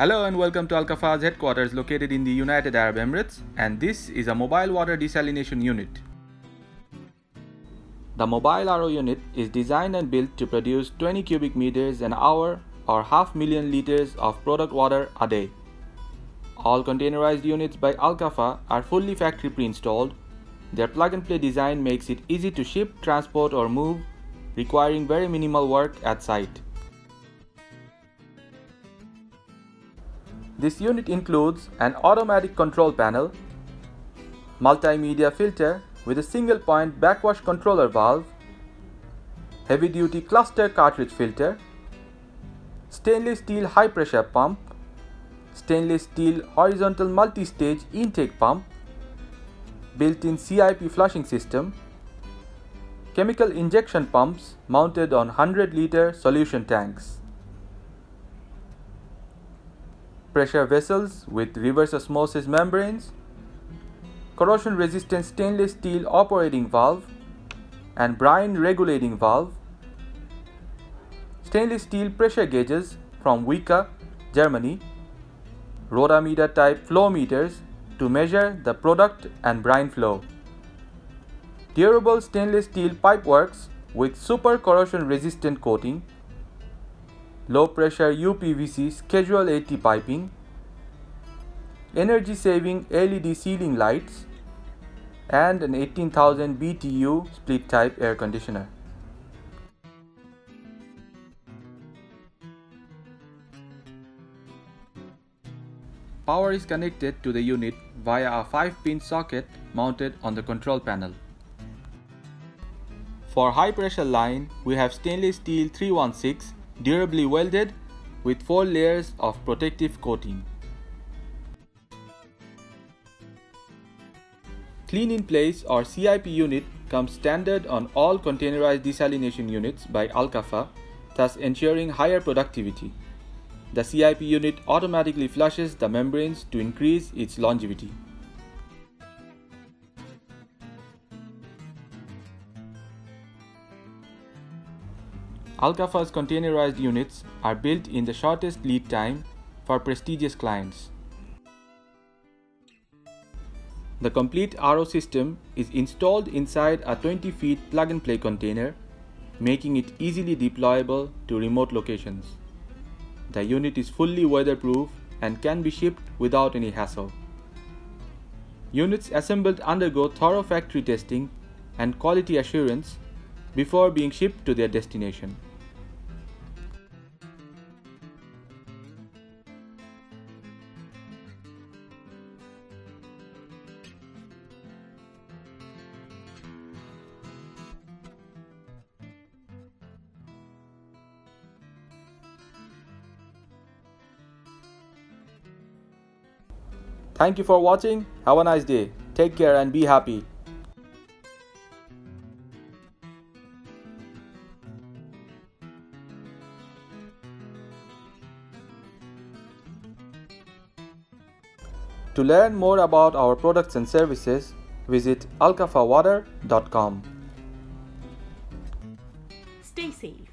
Hello and welcome to Al Kafaah's headquarters located in the United Arab Emirates and this is a mobile water desalination unit. The mobile RO unit is designed and built to produce 20 cubic meters an hour or half million liters of product water a day. All containerized units by Al Kafaah are fully factory pre-installed. Their plug-and-play design makes it easy to ship, transport or move, requiring very minimal work at site. This unit includes an automatic control panel, multimedia filter with a single point backwash controller valve, heavy duty cluster cartridge filter, stainless steel high pressure pump, stainless steel horizontal multi-stage intake pump, built-in CIP flushing system, chemical injection pumps mounted on 100 liter solution tanks. Pressure vessels with reverse osmosis membranes, corrosion resistant stainless steel operating valve and brine regulating valve, stainless steel pressure gauges from Wika, Germany, rotameter type flow meters to measure the product and brine flow. Durable stainless steel pipeworks with super corrosion resistant coating low pressure UPVC schedule 80 piping, energy saving LED ceiling lights, and an 18,000 BTU split type air conditioner. Power is connected to the unit via a 5-pin socket mounted on the control panel. For high pressure line, we have stainless steel 316 durably welded with 4 layers of protective coating. Clean in place or CIP unit comes standard on all containerized desalination units by Al Kafaah, thus ensuring higher productivity. The CIP unit automatically flushes the membranes to increase its longevity. Al Kafaah's containerized units are built in the shortest lead time for prestigious clients. The complete RO system is installed inside a 20 feet plug and play container, making it easily deployable to remote locations. The unit is fully weatherproof and can be shipped without any hassle. Units assembled undergo thorough factory testing and quality assurance before being shipped to their destination. Thank you for watching. Have a nice day. Take care and be happy. To learn more about our products and services, visit alkafawater.com. Stay safe.